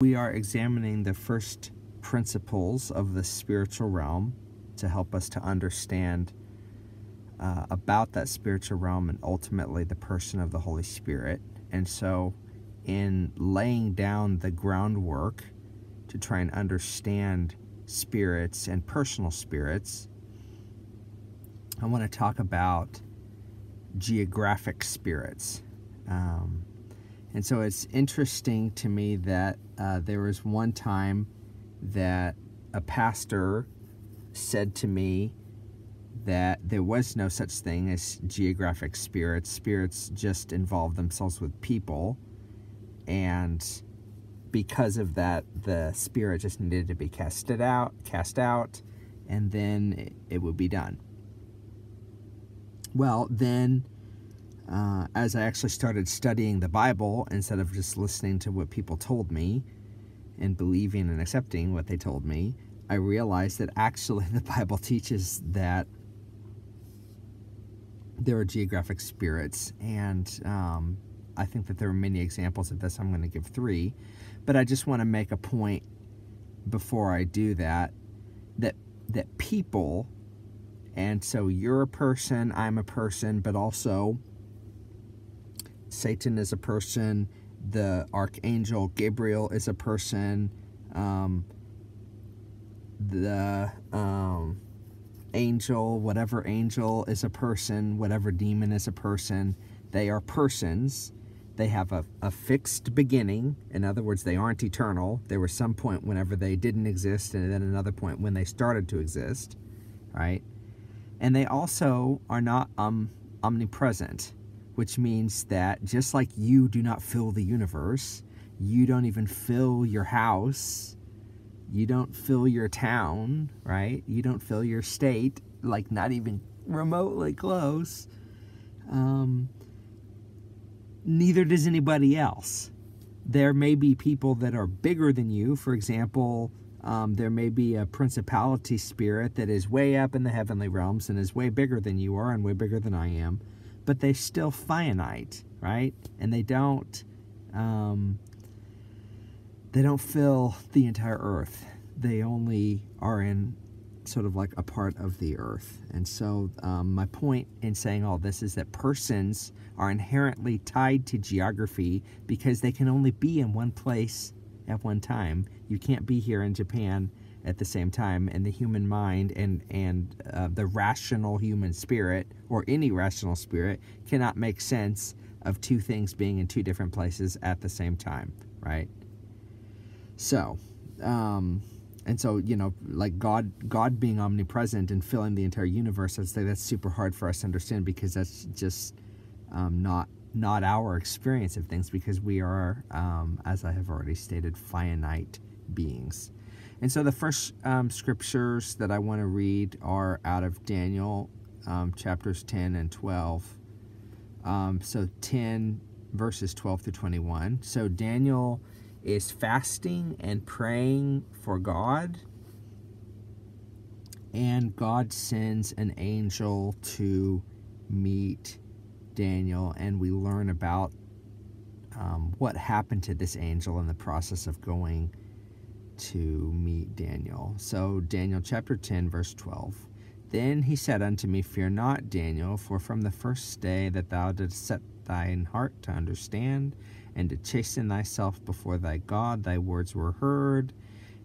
We are examining the first principles of the spiritual realm to help us to understand uh, about that spiritual realm and ultimately the person of the Holy Spirit. And so, in laying down the groundwork to try and understand spirits and personal spirits, I want to talk about geographic spirits. Um, and so it's interesting to me that uh, there was one time that a pastor said to me that there was no such thing as geographic spirits. Spirits just involve themselves with people. And because of that, the spirit just needed to be casted out, cast out, and then it would be done. Well, then, uh, as I actually started studying the Bible instead of just listening to what people told me and believing and accepting what they told me, I realized that actually the Bible teaches that there are geographic spirits, and um, I think that there are many examples of this. I'm going to give three, but I just want to make a point before I do that that that people, and so you're a person, I'm a person, but also Satan is a person, the archangel Gabriel is a person, um, the um, angel, whatever angel is a person, whatever demon is a person, they are persons. They have a, a fixed beginning. In other words, they aren't eternal. There was some point whenever they didn't exist, and then another point when they started to exist, right? And they also are not um, omnipresent, which means that just like you do not fill the universe, you don't even fill your house, you don't fill your town, right? You don't fill your state, like not even remotely close. Um, neither does anybody else. There may be people that are bigger than you. For example, um, there may be a principality spirit that is way up in the heavenly realms and is way bigger than you are and way bigger than I am, but they still finite, right? And they don't um, they don't fill the entire earth. They only are in sort of like a part of the earth. And so, um, my point in saying all this is that persons are inherently tied to geography because they can only be in one place at one time. You can't be here in Japan at the same time, and the human mind and and uh, the rational human spirit or any rational spirit cannot make sense of two things being in two different places at the same time, right? So, um, and so you know, like God, God being omnipresent and filling the entire universe, I'd say that's super hard for us to understand because that's just um, not not our experience of things because we are, um, as I have already stated, finite beings. And so the first um, scriptures that I want to read are out of Daniel um, chapters 10 and 12. Um, so 10 verses 12 to 21. So Daniel is fasting and praying for God. And God sends an angel to meet Daniel, and we learn about um, what happened to this angel in the process of going to meet Daniel. So, Daniel chapter 10, verse 12. Then he said unto me, Fear not, Daniel, for from the first day that thou didst set thine heart to understand and to chasten thyself before thy God, thy words were heard,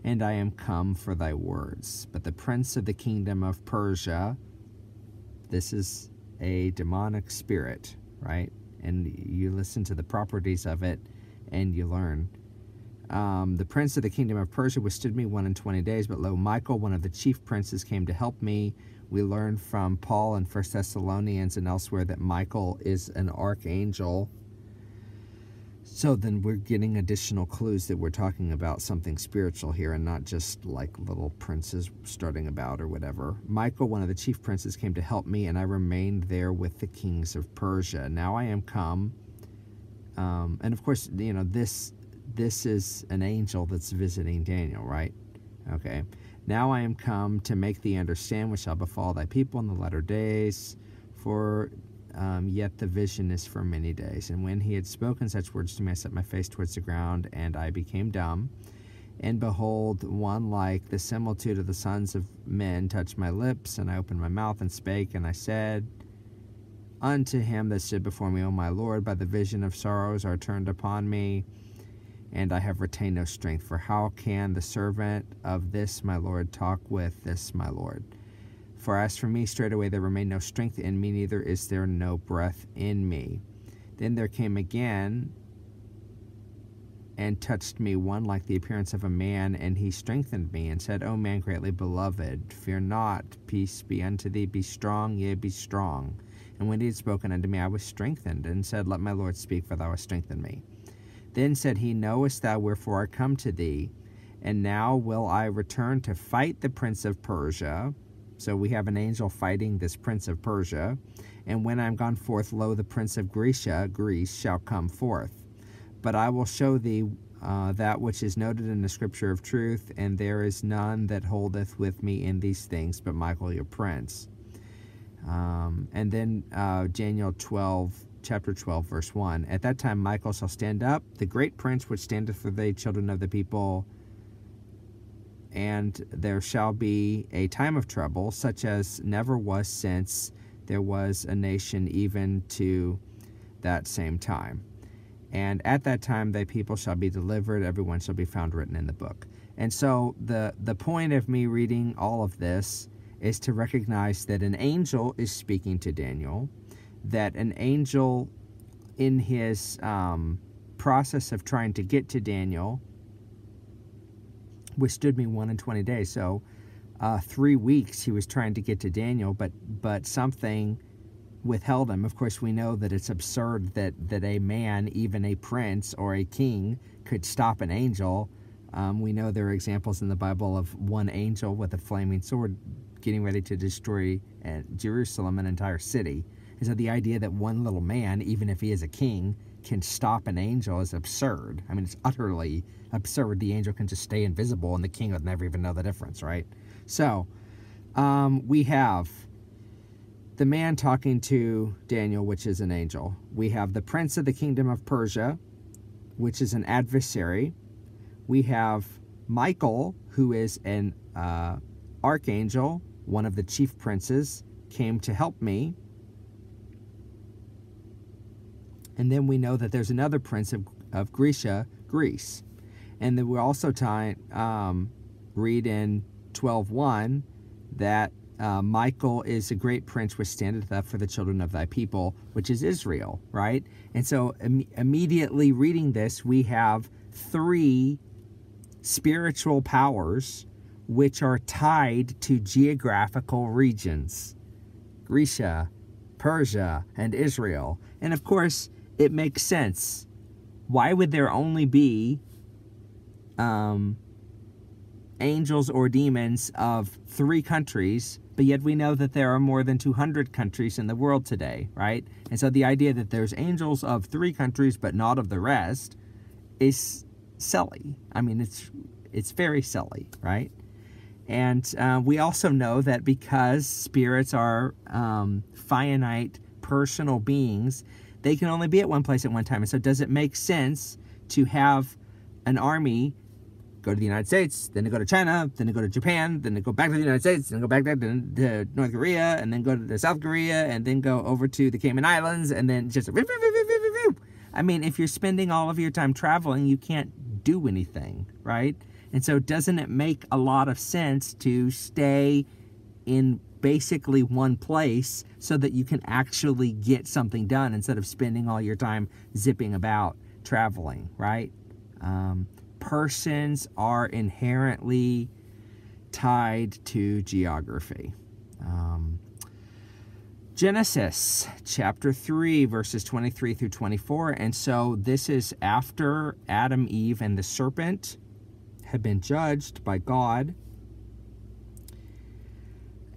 and I am come for thy words. But the prince of the kingdom of Persia, this is a demonic spirit, right? And you listen to the properties of it and you learn. Um, the prince of the kingdom of Persia withstood me one and twenty days, but lo, Michael, one of the chief princes, came to help me. We learn from Paul and First Thessalonians and elsewhere that Michael is an archangel so then we're getting additional clues that we're talking about something spiritual here and not just like little princes starting about or whatever. Michael, one of the chief princes, came to help me, and I remained there with the kings of Persia. Now I am come. Um, and of course, you know, this this is an angel that's visiting Daniel, right? Okay. Now I am come to make thee understand what shall befall thy people in the latter days. For um, yet the vision is for many days. And when he had spoken such words to me, I set my face towards the ground, and I became dumb. And behold, one like the similitude of the sons of men touched my lips, and I opened my mouth and spake, and I said unto him that stood before me, O my Lord, by the vision of sorrows are turned upon me, and I have retained no strength. For how can the servant of this my Lord talk with this my Lord? For as for me, straightway there remained no strength in me, neither is there no breath in me. Then there came again and touched me one like the appearance of a man, and he strengthened me, and said, O man greatly beloved, fear not, peace be unto thee, be strong, yea, be strong. And when he had spoken unto me, I was strengthened, and said, Let my Lord speak, for thou hast strengthened me. Then said he, Knowest thou wherefore I come to thee? And now will I return to fight the prince of Persia. So we have an angel fighting this prince of Persia. And when I am gone forth, lo, the prince of Grecia, Greece, shall come forth but I will show thee uh, that which is noted in the scripture of truth, and there is none that holdeth with me in these things but Michael your prince. Um, and then uh, Daniel 12, chapter 12, verse 1. At that time Michael shall stand up, the great prince which standeth for the children of the people, and there shall be a time of trouble, such as never was since there was a nation even to that same time. And at that time thy people shall be delivered, everyone shall be found written in the book. And so the, the point of me reading all of this is to recognize that an angel is speaking to Daniel, that an angel in his um, process of trying to get to Daniel withstood me one and 20 days. So uh, three weeks he was trying to get to Daniel, but, but something withheld him. Of course, we know that it's absurd that, that a man, even a prince or a king, could stop an angel. Um, we know there are examples in the Bible of one angel with a flaming sword getting ready to destroy uh, Jerusalem, an entire city. And so the idea that one little man, even if he is a king, can stop an angel is absurd. I mean, it's utterly absurd. The angel can just stay invisible and the king would never even know the difference, right? So, um, we have the man talking to Daniel, which is an angel. We have the prince of the kingdom of Persia, which is an adversary. We have Michael, who is an uh, archangel, one of the chief princes, came to help me. And then we know that there's another prince of, of Grecia, Greece. And then we also tie, um, read in 12.1 that uh, Michael is a great prince which standeth up for the children of thy people, which is Israel, right? And so Im immediately reading this, we have three spiritual powers which are tied to geographical regions Grecia, Persia, and Israel. And of course, it makes sense. Why would there only be um, angels or demons of three countries but yet we know that there are more than 200 countries in the world today, right? And so the idea that there's angels of three countries but not of the rest is silly. I mean, it's it's very silly, right? And uh, we also know that because spirits are um, finite, personal beings, they can only be at one place at one time. And so does it make sense to have an army go to the United States, then to go to China, then to go to Japan, then to go back to the United States, then go back to, to North Korea, and then go to South Korea, and then go over to the Cayman Islands, and then just. I mean, if you're spending all of your time traveling, you can't do anything, right? And so, doesn't it make a lot of sense to stay in basically one place so that you can actually get something done instead of spending all your time zipping about traveling, right? Um, persons are inherently tied to geography. Um, Genesis chapter 3, verses 23 through 24. And so this is after Adam, Eve, and the serpent had been judged by God.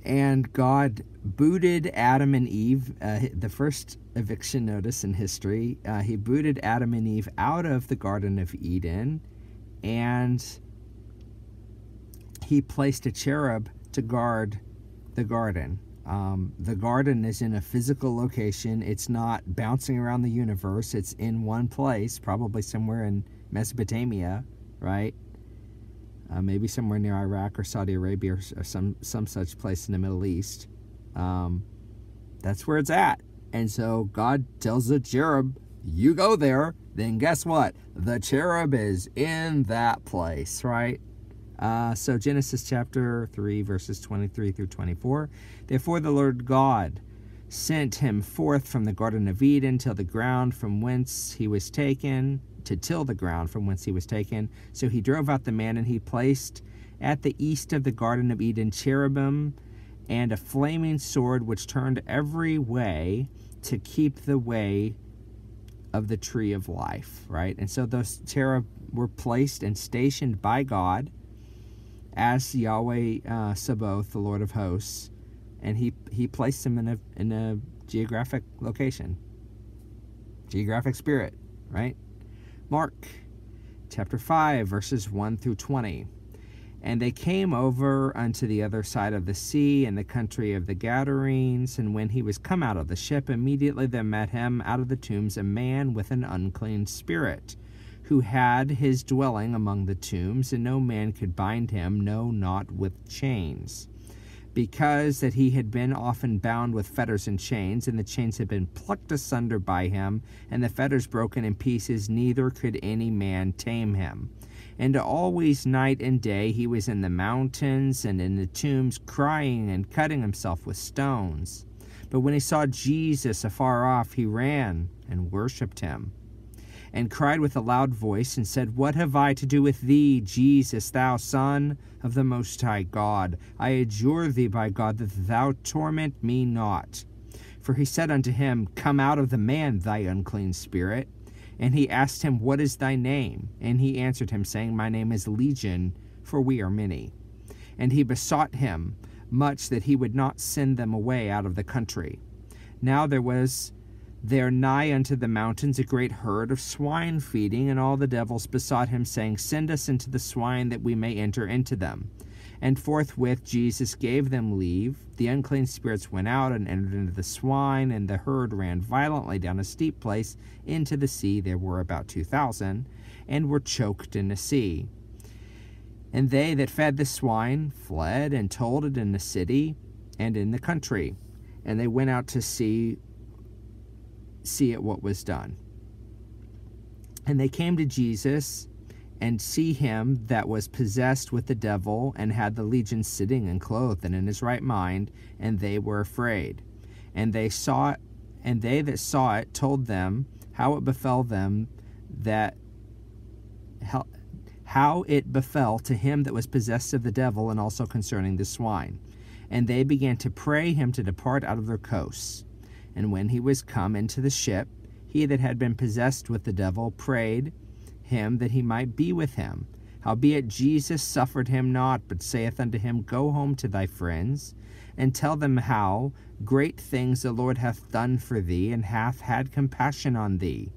And God booted Adam and Eve, uh, the first eviction notice in history. Uh, he booted Adam and Eve out of the Garden of Eden and he placed a cherub to guard the garden. Um, the garden is in a physical location. It's not bouncing around the universe. It's in one place, probably somewhere in Mesopotamia, right? Uh, maybe somewhere near Iraq or Saudi Arabia or, or, some some such place in the Middle East. Um, that's where it's at. And so God tells the cherub, "You go there." Then guess what? The cherub is in that place, right? Uh, so Genesis chapter 3, verses 23 through 24. Therefore the Lord God sent him forth from the Garden of Eden till the ground from whence he was taken, to till the ground from whence he was taken. So he drove out the man, and he placed at the east of the Garden of Eden cherubim and a flaming sword which turned every way to keep the way of the tree of life, right? And so those cherub were placed and stationed by God as Yahweh uh, Sabaoth, the Lord of hosts, and he he placed him in a in a geographic location, geographic spirit, right? Mark chapter 5 verses 1 through 20. And they came over unto the other side of the sea in the country of the Gadarenes. And when he was come out of the ship, immediately there met him out of the tombs a man with an unclean spirit, who had his dwelling among the tombs, and no man could bind him, no, not with chains. Because that he had been often bound with fetters and chains, and the chains had been plucked asunder by him, and the fetters broken in pieces, neither could any man tame him. And always night and day he was in the mountains and in the tombs, crying and cutting himself with stones. But when he saw Jesus afar off, he ran and worshipped him and cried with a loud voice, and said, What have I to do with thee, Jesus, thou Son of the Most High God? I adjure thee by God that thou torment me not. For he said unto him, Come out of the man, thy unclean spirit. And he asked him, What is thy name? And he answered him, saying, My name is Legion, for we are many. And he besought him much that he would not send them away out of the country. Now there was there nigh unto the mountains a great herd of swine feeding, and all the devils besought him, saying, Send us into the swine, that we may enter into them. And forthwith Jesus gave them leave. The unclean spirits went out and entered into the swine, and the herd ran violently down a steep place into the sea. There were about two thousand, and were choked in the sea. And they that fed the swine fled and told it in the city and in the country. And they went out to see see it what was done. And they came to Jesus and see him that was possessed with the devil and had the legion sitting and clothed and in his right mind, and they were afraid. And they saw it, and they that saw it told them how it befell them that how, how it befell to him that was possessed of the devil, and also concerning the swine. And they began to pray him to depart out of their coasts. And when he was come into the ship, he that had been possessed with the devil prayed him that he might be with him. Howbeit Jesus suffered him not, but saith unto him, Go home to thy friends, and tell them how great things the Lord hath done for thee, and hath had compassion on thee.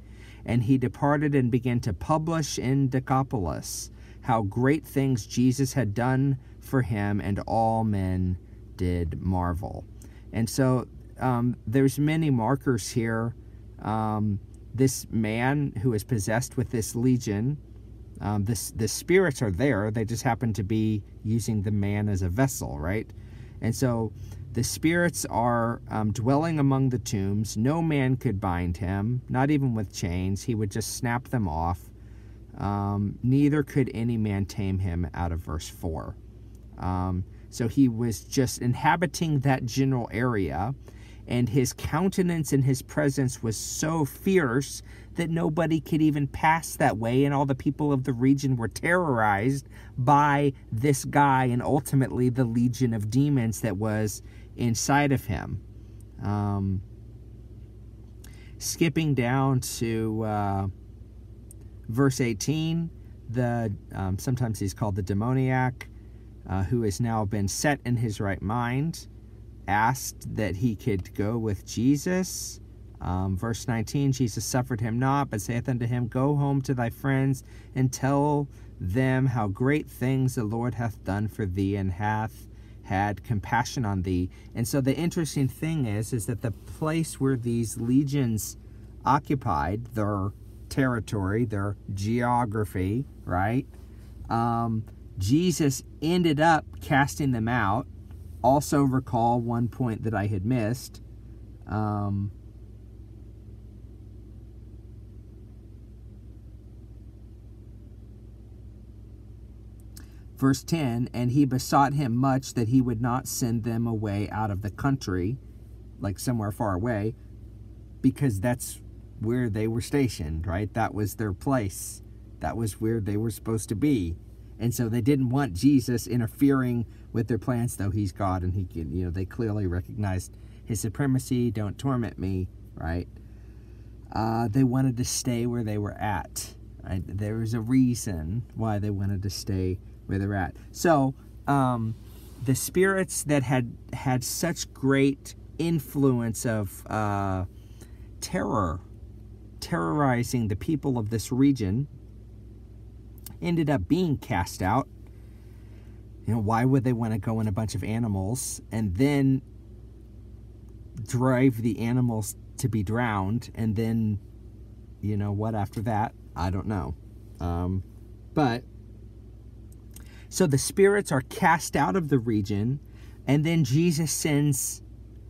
And he departed and began to publish in Decapolis how great things Jesus had done for him, and all men did marvel. And so um, there's many markers here. Um, this man who is possessed with this legion, um, this the spirits are there. They just happen to be using the man as a vessel, right? And so the spirits are um, dwelling among the tombs. No man could bind him, not even with chains. He would just snap them off. Um, neither could any man tame him out of verse 4. Um, so he was just inhabiting that general area and his countenance and his presence was so fierce that nobody could even pass that way, and all the people of the region were terrorized by this guy and ultimately the legion of demons that was inside of him. Um, skipping down to uh, verse 18, the um, sometimes he's called the demoniac, uh, who has now been set in his right mind asked that he could go with Jesus. Um, verse 19 Jesus suffered him not, but saith unto him, Go home to thy friends and tell them how great things the Lord hath done for thee, and hath had compassion on thee. And so the interesting thing is, is that the place where these legions occupied their territory, their geography, right? Um, Jesus ended up casting them out. Also, recall one point that I had missed. Um, Verse 10 And he besought him much that he would not send them away out of the country, like somewhere far away, because that's where they were stationed, right? That was their place. That was where they were supposed to be. And so they didn't want Jesus interfering with their plans, though he's God and he can, you know, they clearly recognized his supremacy. Don't torment me, right? Uh, they wanted to stay where they were at. Right? There was a reason why they wanted to stay where they're at. So um, the spirits that had had such great influence of uh, terror, terrorizing the people of this region, ended up being cast out. You know, why would they want to go in a bunch of animals and then drive the animals to be drowned and then, you know, what after that? I don't know. Um, but so the spirits are cast out of the region, and then Jesus sends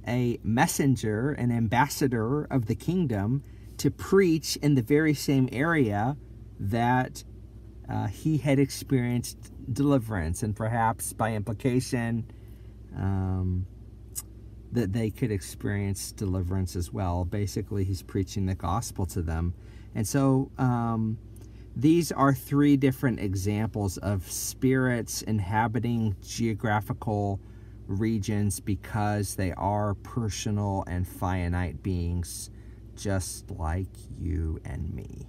a messenger, an ambassador of the kingdom, to preach in the very same area that uh, he had experienced deliverance, and perhaps by implication, um, that they could experience deliverance as well. Basically, he's preaching the gospel to them. And so, um, these are three different examples of spirits inhabiting geographical regions because they are personal and finite beings just like you and me.